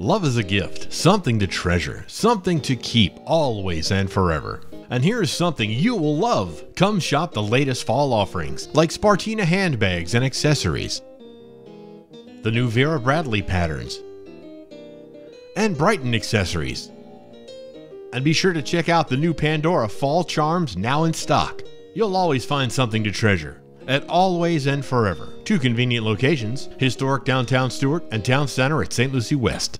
Love is a gift, something to treasure, something to keep always and forever. And here's something you will love. Come shop the latest fall offerings, like Spartina handbags and accessories, the new Vera Bradley patterns, and Brighton accessories. And be sure to check out the new Pandora fall charms now in stock. You'll always find something to treasure at Always and Forever. Two convenient locations historic downtown Stuart and Town Center at St. Lucie West.